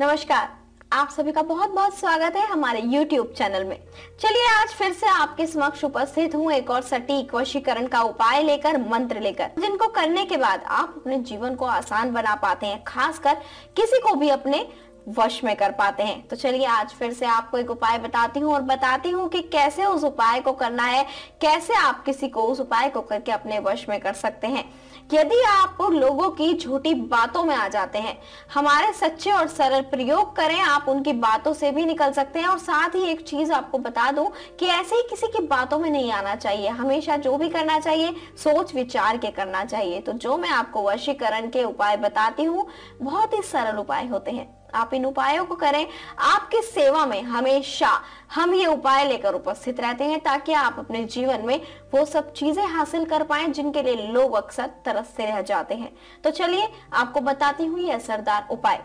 नमस्कार। आप सभी का बहुत बहुत स्वागत है हमारे YouTube चैनल में। चलिए आज फिर से आपके समक्ष उपस्थित हूँ एक और सटीक वशीकरण का उपाय लेकर, मंत्र लेकर। जिनको करने के बाद आप अपने जीवन को आसान बना पाते हैं, खासकर किसी को भी अपने वश में कर पाते हैं। तो चलिए आज फिर से आपको एक उपाय बताती हूँ और बताती हूँ कि कैसे उस उपाय को करना है, कैसे आप किसी को उस उपाय को करके अपने वश में कर सकते हैं। यदि आप लोगों की झूठी बातों में आ जाते हैं, हमारे सच्चे और सरल प्रयोग करें, आप उनकी बातों से भी निकल सकते हैं। और साथ ही एक चीज़ आपको बता दूँ कि ऐसे ही किसी की बातों में नहीं आना चाहिए। हमेशा जो भी करना चाहिए, सोच विचार के करना चाहिए। तो जो मैं आपको वशीकरण के उपाय बताती हूँ, बहुत ही सरल उपाय होते हैं। आप इन उपायों को करें। आपके सेवा में हमेशा हम ये उपाय लेकर उपस्थित रहते हैं ताकि आप अपने जीवन में वो सब चीज़ें हासिल कर पाए जिनके लिए लोग अक्सर तरसते रह जाते हैं। तो चलिए, आपको बताती हूँ ये असरदार उपाय।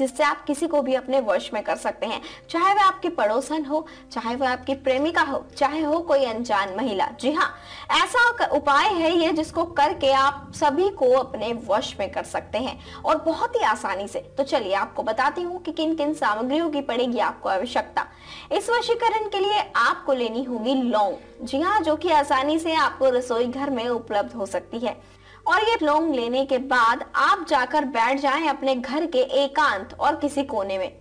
जिससे आप किसी को भी अपने वश में कर सकते हैं। चाहे वह आपके पड़ोसन हो, चाहे वह आपकी प्रेमिका हो, चाहे हो कोई अनजान महिला। जी हाँ ऐसा उपाय है ये जिसको करके आप सभी को अपने वश में कर सकते हैं। और बहुत ही आसानी से। तो चलिए आपको बताती हूँ कि किन किन सामग्रियों की पड़ेगी आपको आवश्यकता। इस वशीकरण के लिए आपको लेनी होगी लौंग। जी हाँ जो कि आसानी से आपको रसोई घर में उपलब्ध हो सकती है। और ये लौंग लेने के बाद आप जाकर बैठ जाएँ अपने घर के एकांत और किसी कोने में।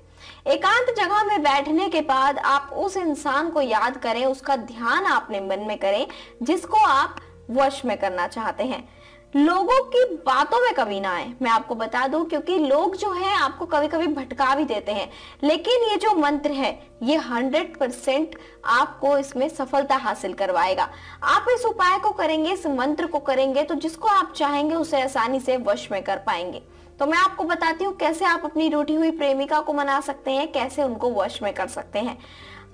एकांत जगह में बैठने के बाद आप उस इंसान को याद करें, उसका ध्यान आपने मन में करें, जिसको आप वश में करना चाहते हैं। लोगों की बातों में कभी ना आए। मैं आपको बता दूँ, क्योंकि लोग जो है, आपको कभी कभी भटका भी देते हैं। लेकिन ये जो मंत्र है, ये हंड्रेड परसेंट आपको इसमें सफलता हासिल करवाएगा। आप इस उपाय को करेंगे, इस मंत्र को करेंगे तो जिसको आप चाहेंगे, उसे आसानी से वश में कर पाएँगे। तो मैं आपको बताती हूँ, कैसे आप अपनी रूठी हुई प्रेमिका को मना सकते हैं, कैसे उनको वश में कर सकते हैं।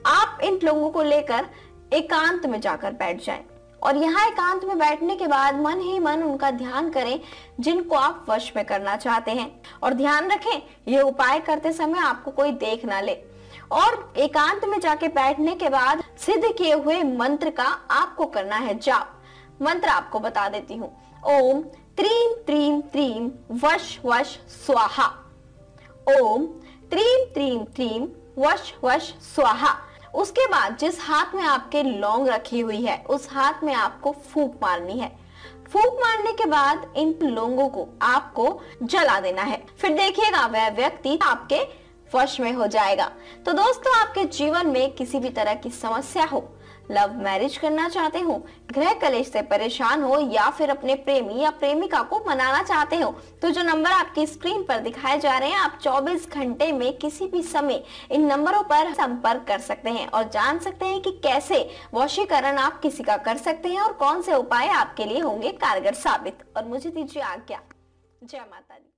आप इन लोगों को लेकर एकांत में जाकर बैठ जाएँ। और यहाँ एकांत में बैठने के बाद मन ही मन उनका ध्यान करें, जिनको आप वश में करना चाहते हैं। और ध्यान रखें, ये उपाय करते समय आपको कोई देख ना ले। और एकांत में जाके बैठने के बाद सिद्ध किए हुए मंत्र का आपको करना है जाप मंत्र आपको बता देती हूँ। ओम त्रीम त्रीम त्रीम वश वश स्वाहा। ओम त्रीम त्रीम त्रीम वश वश स्वाहा। उसके बाद जिस हाथ में आपके लौंग रखी हुई है, उस हाथ में आपको फूक मारनी है। फूक मारने के बाद इन लोंगों को आपको जला देना है। फिर देखिएगा, वह व्यक्ति आपके वश में हो जाएगा। तो दोस्तों, आपके जीवन में किसी भी तरह की समस्या हो, लव मैरिज करना चाहते हो, गृह कलेश से परेशान हो, या फिर अपने प्रेमी या प्रेमिका को मनाना चाहते हो तो जो नंबर आपकी स्क्रीन पर दिखाए जा रहे हैं, आप 24 घंटे में किसी भी समय इन नंबरों पर संपर्क कर सकते हैं और जान सकते हैं कि कैसे वशीकरण आप किसी का कर सकते हैं और कौन से उपाय आपके लिए होंगे कारगर साबित। और मुझे दीजिए आज्ञा। जय माता दी।